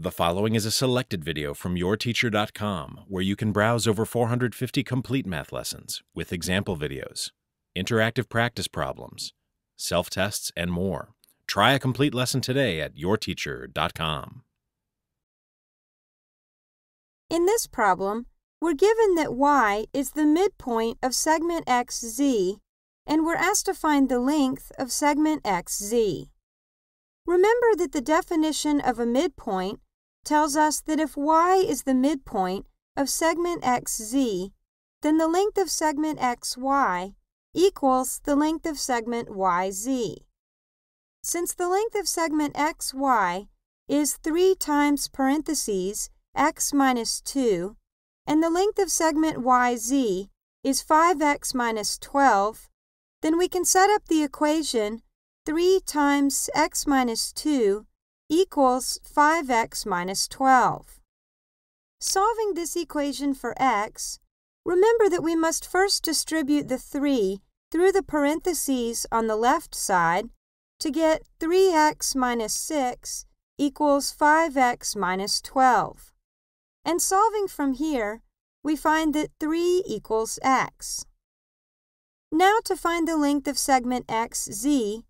The following is a selected video from yourteacher.com where you can browse over 450 complete math lessons with example videos, interactive practice problems, self tests, and more. Try a complete lesson today at yourteacher.com. In this problem, we're given that y is the midpoint of segment xz, and we're asked to find the length of segment xz. Remember that the definition of a midpoint tells us that if y is the midpoint of segment xz, then the length of segment xy equals the length of segment yz. Since the length of segment xy is 3 times parentheses x minus 2, and the length of segment yz is 5x minus 12, then we can set up the equation 3 times x minus 2 equals 5x minus 12. Solving this equation for x, remember that we must first distribute the 3 through the parentheses on the left side to get 3x minus 6 equals 5x minus 12. And solving from here, we find that 3 equals x. Now to find the length of segment xz,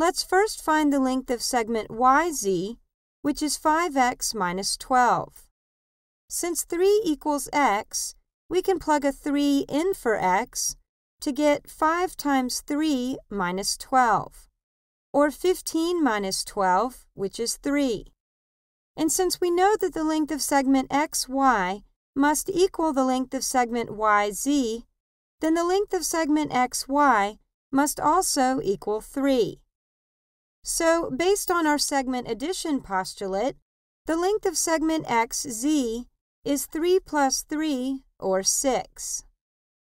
Let's first find the length of segment YZ, which is 5x minus 12. Since 3 equals x, we can plug a 3 in for x to get 5 times 3 minus 12, or 15 minus 12, which is 3. And since we know that the length of segment xy must equal the length of segment yz, then the length of segment xy must also equal 3. So, based on our segment addition postulate, the length of segment xz is 3 plus 3, or 6.